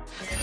Yeah.